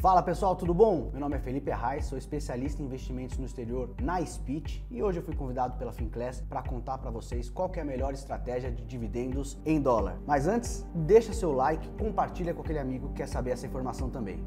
Fala pessoal, tudo bom? Meu nome é Felipe Arraes, sou especialista em investimentos no exterior na Speech e hoje eu fui convidado pela Finclass para contar para vocês qual é a melhor estratégia de dividendos em dólar. Mas antes, deixa seu like, compartilha com aquele amigo que quer saber essa informação também.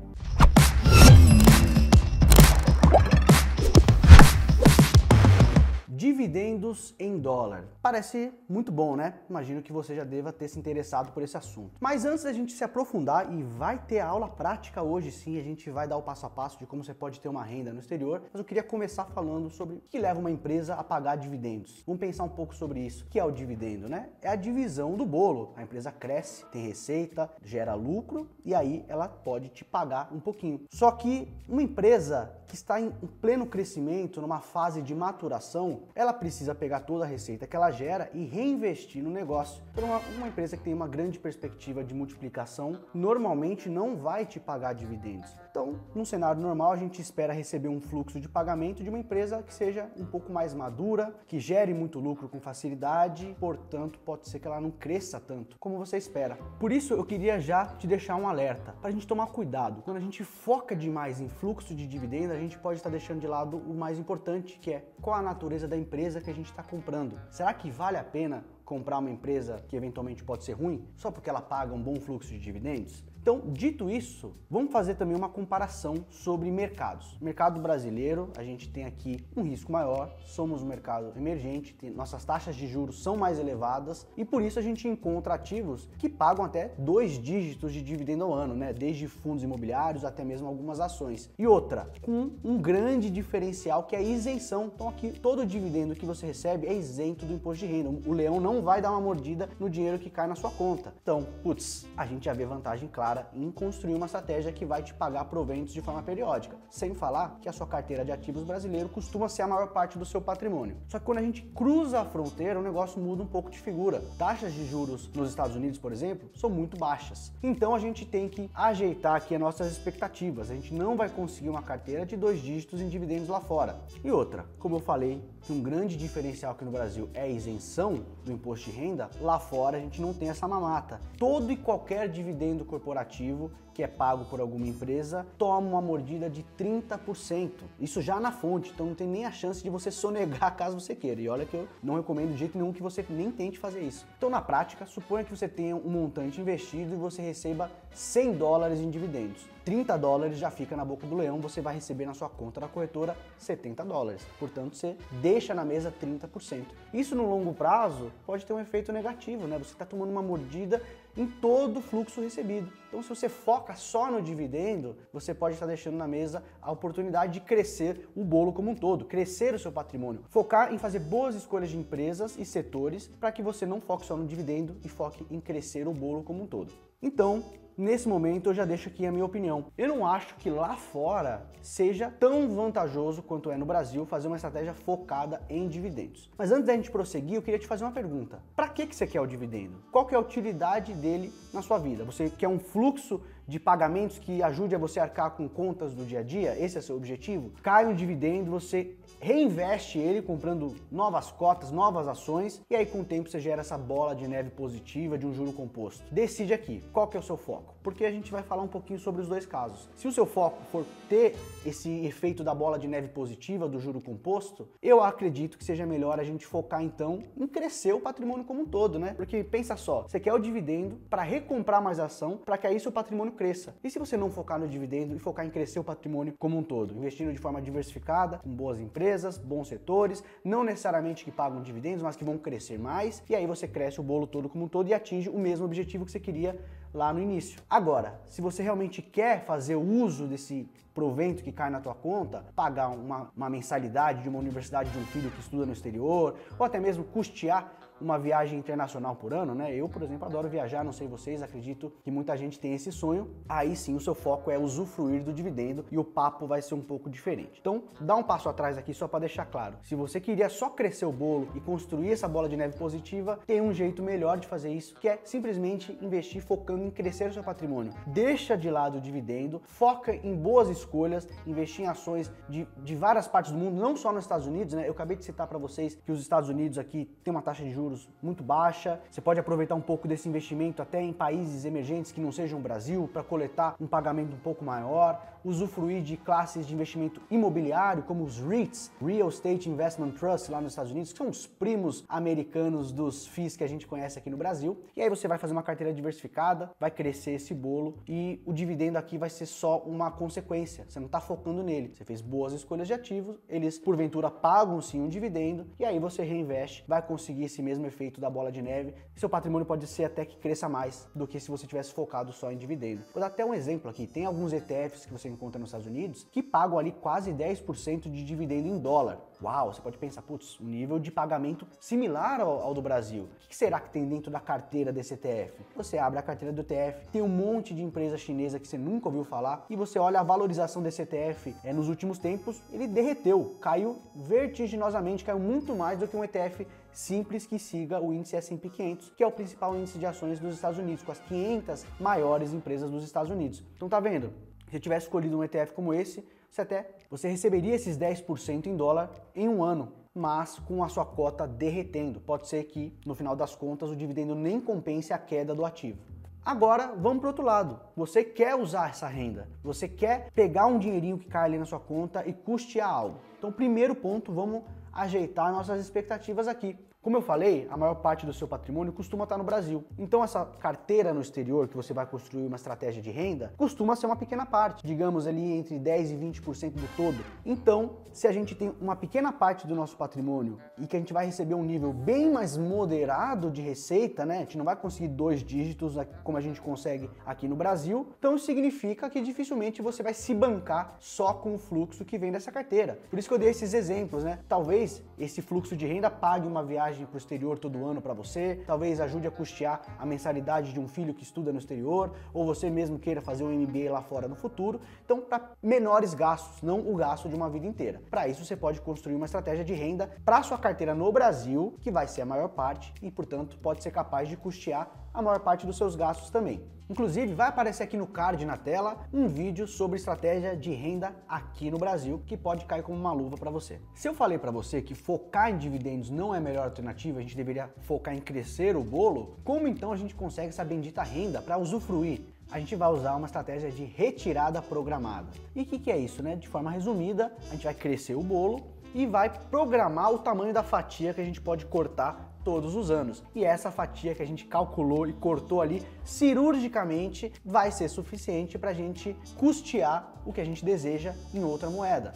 Dividendos em dólar. Parece muito bom, né? Imagino que você já deva ter se interessado por esse assunto. Mas antes da gente se aprofundar, e vai ter aula prática hoje sim, a gente vai dar o passo a passo de como você pode ter uma renda no exterior, mas eu queria começar falando sobre o que leva uma empresa a pagar dividendos. Vamos pensar um pouco sobre isso. O que é o dividendo, né? É a divisão do bolo. A empresa cresce, tem receita, gera lucro e aí ela pode te pagar um pouquinho. Só que uma empresa que está em pleno crescimento, numa fase de maturação, ela precisa pegar toda a receita que ela gera e reinvestir no negócio. Então, uma, uma empresa que tem uma grande perspectiva de multiplicação normalmente não vai te pagar dividendos. Então, num cenário normal, a gente espera receber um fluxo de pagamento de uma empresa que seja um pouco mais madura, que gere muito lucro com facilidade, portanto, pode ser que ela não cresça tanto como você espera. Por isso, eu queria já te deixar um alerta para a gente tomar cuidado. Quando a gente foca demais em fluxo de dividendos, a gente pode estar deixando de lado o mais importante, que é qual a natureza da empresa que a gente está comprando. Será que vale a pena comprar uma empresa que eventualmente pode ser ruim só porque ela paga um bom fluxo de dividendos? Então, dito isso, vamos fazer também uma comparação sobre mercados. Mercado brasileiro, a gente tem aqui um risco maior, somos um mercado emergente, tem, nossas taxas de juros são mais elevadas e por isso a gente encontra ativos que pagam até dois dígitos de dividendo ao ano, né? Desde fundos imobiliários até mesmo algumas ações. E outra, com um grande diferencial que é a isenção. Então aqui todo o dividendo que você recebe é isento do imposto de renda. O leão não vai dar uma mordida no dinheiro que cai na sua conta. Então, putz, a gente já vê vantagem clara clara em construir uma estratégia que vai te pagar proventos de forma periódica. Sem falar que a sua carteira de ativos brasileiro costuma ser a maior parte do seu patrimônio. Só que quando a gente cruza a fronteira, o negócio muda um pouco de figura. Taxas de juros nos Estados Unidos, por exemplo, são muito baixas. Então a gente tem que ajeitar aqui as nossas expectativas. A gente não vai conseguir uma carteira de dois dígitos em dividendos lá fora. E outra, como eu falei, que um grande diferencial aqui no Brasil é a isenção do imposto de renda, lá fora a gente não tem essa mamata. Todo e qualquer dividendo corporativo corporativo que é pago por alguma empresa toma uma mordida de 30%. Isso já na fonte, então não tem nem a chance de você sonegar caso você queira. E olha que eu não recomendo de jeito nenhum que você nem tente fazer isso. Então, na prática, suponha que você tenha um montante investido e você receba 100 dólares em dividendos. 30 dólares já fica na boca do leão, você vai receber na sua conta da corretora 70 dólares. Portanto, você deixa na mesa 30%. Isso no longo prazo pode ter um efeito negativo, né? Você está tomando uma mordida em todo o fluxo recebido. Então, se você foca só no dividendo, você pode estar deixando na mesa a oportunidade de crescer o bolo como um todo, crescer o seu patrimônio. Focar em fazer boas escolhas de empresas e setores para que você não foque só no dividendo e foque em crescer o bolo como um todo. Então, nesse momento eu já deixo aqui a minha opinião. Eu não acho que lá fora seja tão vantajoso quanto é no Brasil fazer uma estratégia focada em dividendos. Mas antes da gente prosseguir, eu queria te fazer uma pergunta. Para que, que você quer o dividendo? Qual que é a utilidade dele na sua vida? Você quer um fluxo de pagamentos que ajude a você arcar com contas do dia a dia? Esse é seu objetivo? Cai um dividendo, você reinveste ele comprando novas cotas, novas ações e aí com o tempo você gera essa bola de neve positiva de um juro composto. Decide aqui, qual que é o seu foco? Porque a gente vai falar um pouquinho sobre os dois casos. Se o seu foco for ter esse efeito da bola de neve positiva do juro composto, eu acredito que seja melhor a gente focar então em crescer o patrimônio como um todo, né? Porque pensa só, você quer o dividendo para recomprar mais ação, para que aí seu patrimônio cresça. E se você não focar no dividendo e focar em crescer o patrimônio como um todo, investindo de forma diversificada, com boas empresas, bons setores, não necessariamente que pagam dividendos, mas que vão crescer mais, e aí você cresce o bolo todo como um todo e atinge o mesmo objetivo que você queria lá no início. Agora, se você realmente quer fazer uso desse provento que cai na tua conta, pagar uma, uma mensalidade de uma universidade de um filho que estuda no exterior, ou até mesmo custear uma viagem internacional por ano, né? Eu, por exemplo, adoro viajar, não sei vocês, acredito que muita gente tem esse sonho. Aí sim, o seu foco é usufruir do dividendo e o papo vai ser um pouco diferente. Então, dá um passo atrás aqui só para deixar claro. Se você queria só crescer o bolo e construir essa bola de neve positiva, tem um jeito melhor de fazer isso, que é simplesmente investir focando em crescer o seu patrimônio. Deixa de lado o dividendo, foca em boas escolhas, investir em ações de, de várias partes do mundo, não só nos Estados Unidos, né? Eu acabei de citar para vocês que os Estados Unidos aqui tem uma taxa de juros juros muito baixa. Você pode aproveitar um pouco desse investimento até em países emergentes que não sejam o Brasil para coletar um pagamento um pouco maior, usufruir de classes de investimento imobiliário como os REITs, Real Estate Investment Trust lá nos Estados Unidos, que são os primos americanos dos FIIs que a gente conhece aqui no Brasil. E aí você vai fazer uma carteira diversificada, vai crescer esse bolo e o dividendo aqui vai ser só uma consequência. Você não está focando nele. Você fez boas escolhas de ativos, eles porventura pagam sim um dividendo e aí você reinveste, vai conseguir esse mesmo efeito da bola de neve. Seu patrimônio pode ser até que cresça mais do que se você tivesse focado só em dividendo. Vou dar até um exemplo aqui. Tem alguns ETFs que você encontra nos Estados Unidos que pagam ali quase 10% de dividendo em dólar. Uau, você pode pensar, putz, um nível de pagamento similar ao, ao do Brasil. O que será que tem dentro da carteira desse ETF? Você abre a carteira do ETF, tem um monte de empresa chinesa que você nunca ouviu falar e você olha a valorização desse ETF é, nos últimos tempos, ele derreteu, caiu vertiginosamente, caiu muito mais do que um ETF simples que siga o índice S&P 500, que é o principal índice de ações dos Estados Unidos, com as 500 maiores empresas dos Estados Unidos. Então tá vendo? Se eu tivesse escolhido um ETF como esse, você até você receberia esses 10% em dólar em um ano, mas com a sua cota derretendo. Pode ser que no final das contas o dividendo nem compense a queda do ativo. Agora, vamos para outro lado. Você quer usar essa renda, você quer pegar um dinheirinho que cai ali na sua conta e custear algo. Então, primeiro ponto, vamos ajeitar nossas expectativas aqui. Como eu falei, a maior parte do seu patrimônio costuma estar no Brasil. Então essa carteira no exterior que você vai construir uma estratégia de renda costuma ser uma pequena parte, digamos ali entre 10 e 20% do todo. Então, se a gente tem uma pequena parte do nosso patrimônio e que a gente vai receber um nível bem mais moderado de receita, né? A gente não vai conseguir dois dígitos como a gente consegue aqui no Brasil. Então isso significa que dificilmente você vai se bancar só com o fluxo que vem dessa carteira. Por isso que eu dei esses exemplos, né? Talvez esse fluxo de renda pague uma viagem viagem para o exterior todo ano para você, talvez ajude a custear a mensalidade de um filho que estuda no exterior, ou você mesmo queira fazer um MBA lá fora no futuro. Então, para menores gastos, não o gasto de uma vida inteira. Para isso, você pode construir uma estratégia de renda para sua carteira no Brasil, que vai ser a maior parte e, portanto, pode ser capaz de custear a maior parte dos seus gastos também. Inclusive, vai aparecer aqui no card na tela um vídeo sobre estratégia de renda aqui no Brasil, que pode cair como uma luva para você. Se eu falei para você que focar em dividendos não é a melhor alternativa, a gente deveria focar em crescer o bolo, como então a gente consegue essa bendita renda para usufruir? a gente vai usar uma estratégia de retirada programada. E o que, que, é isso, né? De forma resumida, a gente vai crescer o bolo e vai programar o tamanho da fatia que a gente pode cortar todos os anos. E essa fatia que a gente calculou e cortou ali cirurgicamente vai ser suficiente para a gente custear o que a gente deseja em outra moeda.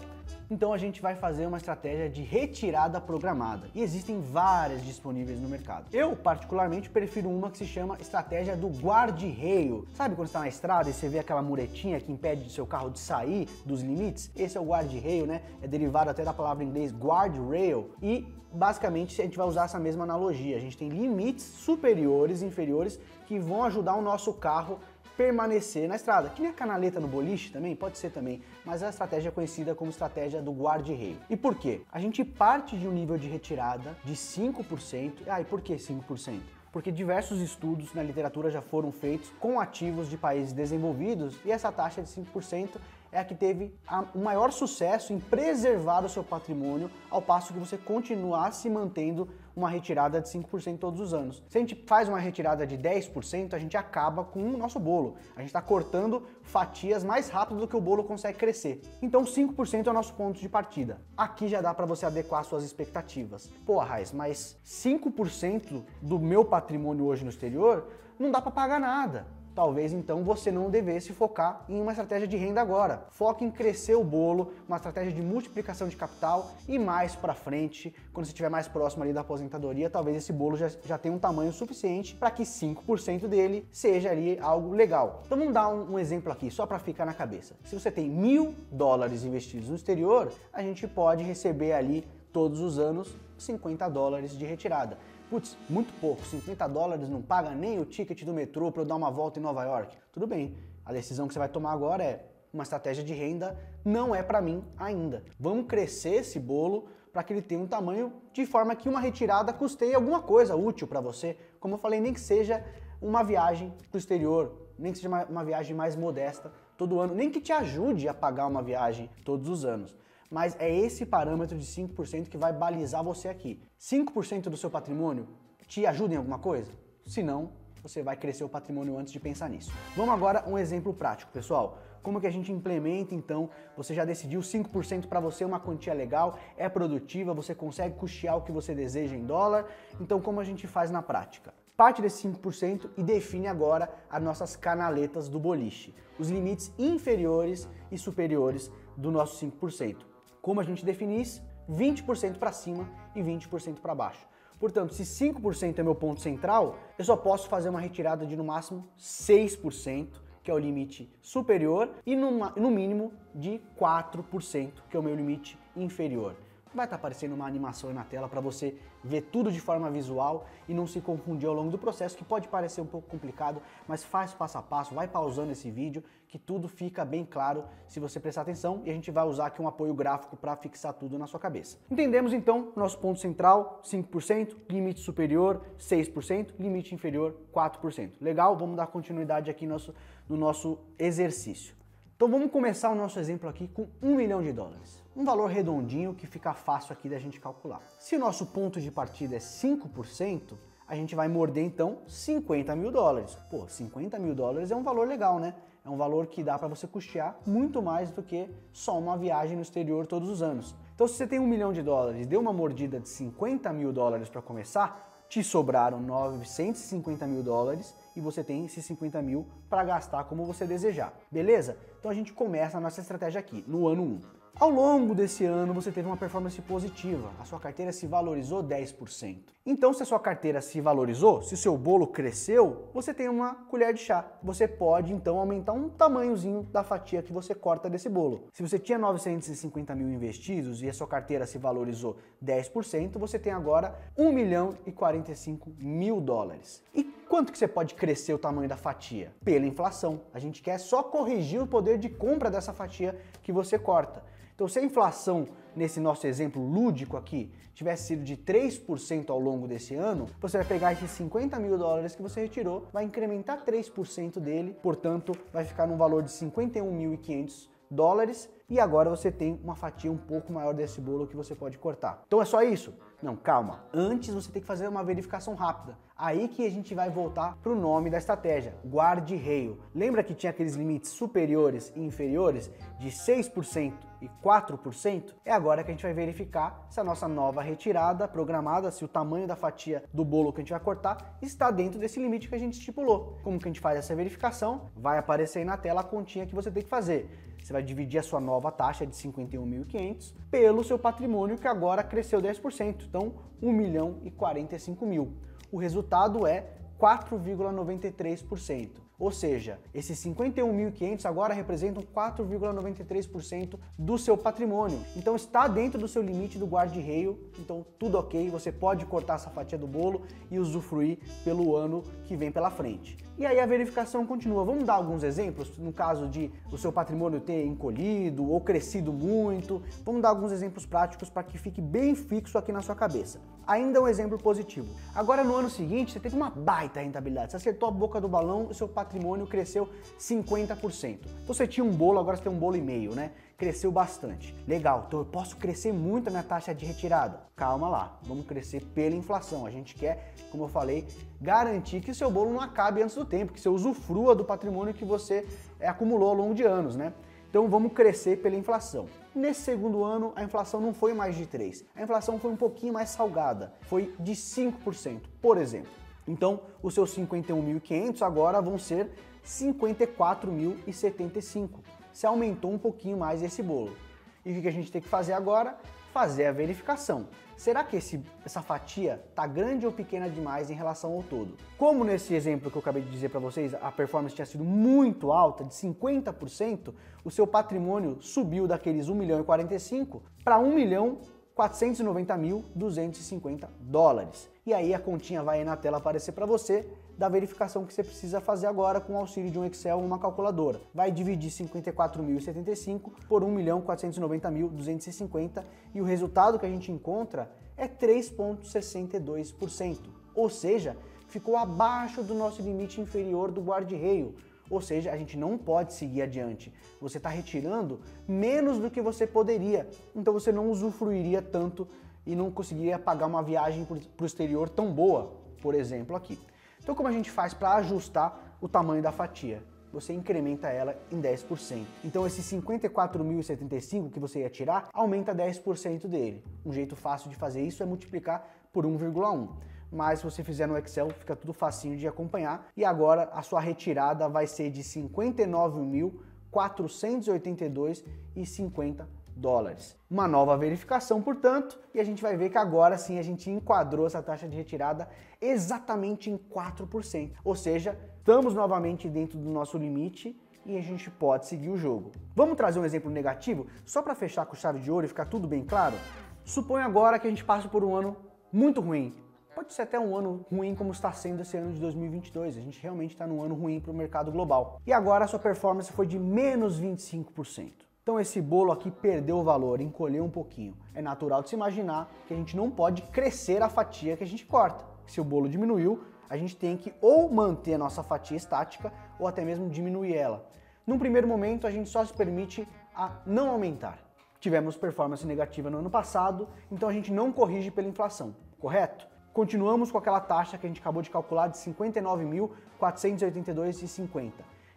Então a gente vai fazer uma estratégia de retirada programada e existem várias disponíveis no mercado. Eu particularmente prefiro uma que se chama estratégia do guarda-reio. Sabe quando está na estrada e você vê aquela muretinha que impede o seu carro de sair dos limites? Esse é o guarda-reio, né? É derivado até da palavra em inglês guardrail e basicamente a gente vai usar essa mesma analogia. A gente tem limites superiores e inferiores que vão ajudar o nosso carro permanecer na estrada. Que nem a canaleta no boliche também, pode ser também, mas a estratégia é conhecida como estratégia do guarda-reio. E por quê? A gente parte de um nível de retirada de 5%. Ah, e por que 5%? porque diversos estudos na literatura já foram feitos com ativos de países desenvolvidos e essa taxa de 5% é a que teve o maior sucesso em preservar o seu patrimônio, ao passo que você continuar se mantendo uma retirada de 5% todos os anos. Se a gente faz uma retirada de 10%, a gente acaba com o nosso bolo. A gente está cortando fatias mais rápido do que o bolo consegue crescer. Então 5% é o nosso ponto de partida. Aqui já dá para você adequar suas expectativas. Pô, Raiz, mas 5% do meu patrimônio hoje no exterior não dá para pagar nada talvez então você não devesse focar em uma estratégia de renda agora. Foque em crescer o bolo, uma estratégia de multiplicação de capital e mais para frente, quando você estiver mais próximo ali da aposentadoria, talvez esse bolo já, já tenha um tamanho suficiente para que 5% dele seja ali algo legal. Então vamos dar um, um exemplo aqui, só para ficar na cabeça. Se você tem mil dólares investidos no exterior, a gente pode receber ali todos os anos 50 dólares de retirada. Putz, muito pouco, 50 dólares não paga nem o ticket do metrô para eu dar uma volta em Nova York. Tudo bem, a decisão que você vai tomar agora é uma estratégia de renda não é para mim ainda. Vamos crescer esse bolo para que ele tenha um tamanho de forma que uma retirada custeie alguma coisa útil para você. Como eu falei, nem que seja uma viagem para o exterior, nem que seja uma, uma viagem mais modesta todo ano, nem que te ajude a pagar uma viagem todos os anos mas é esse parâmetro de 5% que vai balizar você aqui. 5% do seu patrimônio te ajuda em alguma coisa? Se não, você vai crescer o patrimônio antes de pensar nisso. Vamos agora um exemplo prático, pessoal. Como que a gente implementa então? Você já decidiu 5% para você é uma quantia legal, é produtiva, você consegue custear o que você deseja em dólar. Então como a gente faz na prática? Parte desse 5% e define agora as nossas canaletas do boliche, os limites inferiores e superiores do nosso 5%. Como a gente define isso? 20% para cima e 20% para baixo. Portanto, se 5% é meu ponto central, eu só posso fazer uma retirada de no máximo 6% que é o limite superior, e no, no mínimo de 4%, que é o meu limite inferior vai estar tá aparecendo uma animação aí na tela para você ver tudo de forma visual e não se confundir ao longo do processo, que pode parecer um pouco complicado, mas faz passo a passo, vai pausando esse vídeo, que tudo fica bem claro se você prestar atenção e a gente vai usar aqui um apoio gráfico para fixar tudo na sua cabeça. Entendemos então nosso ponto central, 5%, limite superior, 6%, limite inferior, 4%. Legal? Vamos dar continuidade aqui no nosso, no nosso exercício. Então vamos começar o nosso exemplo aqui com um milhão de dólares. Um valor redondinho que fica fácil aqui da gente calcular. Se o nosso ponto de partida é 5%, a gente vai morder então 50 mil dólares. Pô, 50 mil dólares é um valor legal, né? É um valor que dá para você custear muito mais do que só uma viagem no exterior todos os anos. Então, se você tem um milhão de dólares, deu uma mordida de 50 mil dólares para começar, te sobraram 950 mil dólares e você tem esses 50 mil para gastar como você desejar. Beleza? Então a gente começa a nossa estratégia aqui, no ano 1. Ao longo desse ano você teve uma performance positiva, a sua carteira se valorizou 10%. Então, se a sua carteira se valorizou, se o seu bolo cresceu, você tem uma colher de chá. Você pode então aumentar um tamanhozinho da fatia que você corta desse bolo. Se você tinha 950 mil investidos e a sua carteira se valorizou 10%, você tem agora 1 milhão e 45 mil dólares. E quanto que você pode crescer o tamanho da fatia? Pela inflação. A gente quer só corrigir o poder de compra dessa fatia que você corta. Então, se a inflação, nesse nosso exemplo lúdico aqui, tivesse sido de 3% ao longo desse ano, você vai pegar esses 50 mil dólares que você retirou, vai incrementar 3% dele, portanto, vai ficar num valor de 51.500 dólares e agora você tem uma fatia um pouco maior desse bolo que você pode cortar. Então é só isso? Não, calma. Antes você tem que fazer uma verificação rápida. Aí que a gente vai voltar para o nome da estratégia, guarde-reio. Lembra que tinha aqueles limites superiores e inferiores de 6% e 4%? É agora que a gente vai verificar se a nossa nova retirada programada, se o tamanho da fatia do bolo que a gente vai cortar está dentro desse limite que a gente estipulou. Como que a gente faz essa verificação? Vai aparecer aí na tela a continha que você tem que fazer. Você vai dividir a sua nova taxa de 51.500 pelo seu patrimônio que agora cresceu 10%, então 1 milhão e 45 mil. O resultado é 4,93%. Ou seja, esses 51.500 agora representam 4,93% do seu patrimônio. Então está dentro do seu limite do guarda-reio, então tudo ok, você pode cortar essa fatia do bolo e usufruir pelo ano que vem pela frente. E aí a verificação continua. Vamos dar alguns exemplos no caso de o seu patrimônio ter encolhido ou crescido muito. Vamos dar alguns exemplos práticos para que fique bem fixo aqui na sua cabeça. Ainda um exemplo positivo. Agora no ano seguinte você teve uma baita rentabilidade. Você acertou a boca do balão e seu patrimônio cresceu 50%. Então você tinha um bolo, agora você tem um bolo e meio, né? Cresceu bastante. Legal, então eu posso crescer muito a minha taxa de retirada. Calma lá, vamos crescer pela inflação. A gente quer, como eu falei, garantir que o seu bolo não acabe antes do tempo, que você usufrua do patrimônio que você acumulou ao longo de anos, né? Então vamos crescer pela inflação. Nesse segundo ano, a inflação não foi mais de 3. A inflação foi um pouquinho mais salgada, foi de 5%, por exemplo. Então, os seus 51.500 agora vão ser 54.075 se aumentou um pouquinho mais esse bolo. E o que a gente tem que fazer agora? Fazer a verificação. Será que esse, essa fatia está grande ou pequena demais em relação ao todo? Como nesse exemplo que eu acabei de dizer para vocês, a performance tinha sido muito alta, de 50%, o seu patrimônio subiu daqueles 1 milhão e 45 para 1 milhão 490.250 dólares. E aí a continha vai aí na tela aparecer para você da verificação que você precisa fazer agora com o auxílio de um Excel ou uma calculadora. Vai dividir 54.075 por 1.490.250 e o resultado que a gente encontra é 3,62%. Ou seja, ficou abaixo do nosso limite inferior do guarda-reio. Ou seja, a gente não pode seguir adiante. Você está retirando menos do que você poderia. Então você não usufruiria tanto e não conseguiria pagar uma viagem para o exterior tão boa por exemplo, aqui. Então, como a gente faz para ajustar o tamanho da fatia? Você incrementa ela em 10%. Então, esse 54.075 que você ia tirar, aumenta 10% dele. Um jeito fácil de fazer isso é multiplicar por 1,1 mas se você fizer no Excel fica tudo facinho de acompanhar. E agora a sua retirada vai ser de 59.482,50 dólares. Uma nova verificação, portanto, e a gente vai ver que agora sim a gente enquadrou essa taxa de retirada exatamente em 4%. Ou seja, estamos novamente dentro do nosso limite e a gente pode seguir o jogo. Vamos trazer um exemplo negativo, só para fechar com chave de ouro e ficar tudo bem claro? Suponha agora que a gente passe por um ano muito ruim, Pode ser até um ano ruim como está sendo esse ano de 2022. A gente realmente está num ano ruim para o mercado global. E agora a sua performance foi de menos 25%. Então esse bolo aqui perdeu o valor, encolheu um pouquinho. É natural de se imaginar que a gente não pode crescer a fatia que a gente corta. Se o bolo diminuiu, a gente tem que ou manter a nossa fatia estática ou até mesmo diminuir ela. Num primeiro momento, a gente só se permite a não aumentar. Tivemos performance negativa no ano passado, então a gente não corrige pela inflação, correto? continuamos com aquela taxa que a gente acabou de calcular de 59.482,50.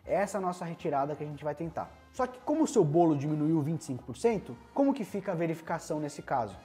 Essa é a nossa retirada que a gente vai tentar. Só que como o seu bolo diminuiu 25%, como que fica a verificação nesse caso?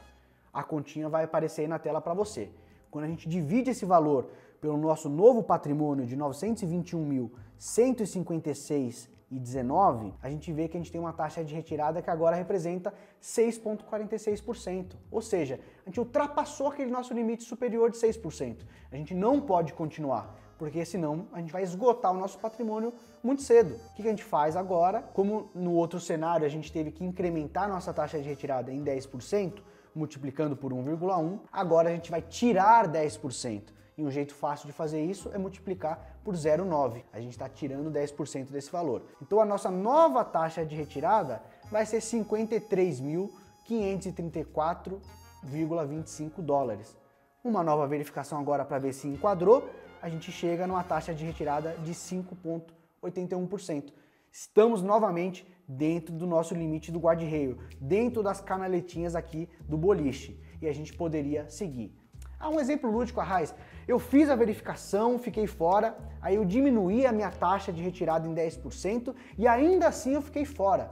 A continha vai aparecer aí na tela para você. Quando a gente divide esse valor pelo nosso novo patrimônio de 921.156 e 19, a gente vê que a gente tem uma taxa de retirada que agora representa 6,46%. Ou seja, a gente ultrapassou aquele nosso limite superior de 6%. A gente não pode continuar, porque senão a gente vai esgotar o nosso patrimônio muito cedo. O que a gente faz agora? Como no outro cenário a gente teve que incrementar nossa taxa de retirada em 10%, multiplicando por 1,1, agora a gente vai tirar 10%. E um jeito fácil de fazer isso é multiplicar por 0,9. A gente está tirando 10% desse valor. Então a nossa nova taxa de retirada vai ser 53.534,25 dólares. Uma nova verificação agora para ver se enquadrou, a gente chega numa taxa de retirada de 5,81%. Estamos novamente dentro do nosso limite do guarda-reio, dentro das canaletinhas aqui do boliche, e a gente poderia seguir. Ah, um exemplo lúdico, a Raiz. Eu fiz a verificação, fiquei fora, aí eu diminuí a minha taxa de retirada em 10% e ainda assim eu fiquei fora.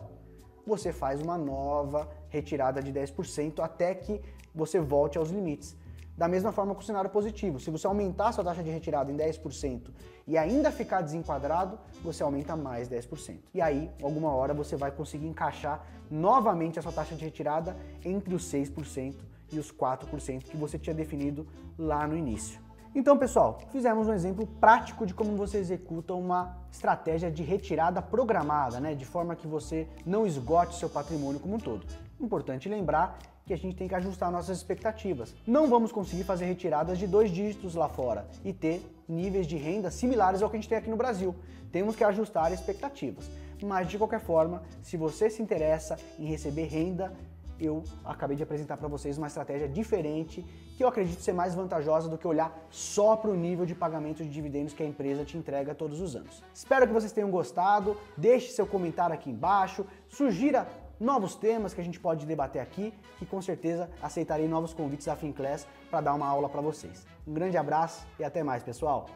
Você faz uma nova retirada de 10% até que você volte aos limites. Da mesma forma com o cenário positivo, se você aumentar sua taxa de retirada em 10% e ainda ficar desenquadrado, você aumenta mais 10%. E aí, alguma hora, você vai conseguir encaixar novamente a sua taxa de retirada entre os 6% e os 4% que você tinha definido lá no início. Então, pessoal, fizemos um exemplo prático de como você executa uma estratégia de retirada programada, né, de forma que você não esgote seu patrimônio como um todo. Importante lembrar que a gente tem que ajustar nossas expectativas. Não vamos conseguir fazer retiradas de dois dígitos lá fora e ter níveis de renda similares ao que a gente tem aqui no Brasil. Temos que ajustar expectativas. Mas de qualquer forma, se você se interessa em receber renda eu acabei de apresentar para vocês uma estratégia diferente que eu acredito ser mais vantajosa do que olhar só para o nível de pagamento de dividendos que a empresa te entrega todos os anos. Espero que vocês tenham gostado, deixe seu comentário aqui embaixo, sugira novos temas que a gente pode debater aqui e com certeza aceitarei novos convites da FinClass para dar uma aula para vocês. Um grande abraço e até mais, pessoal!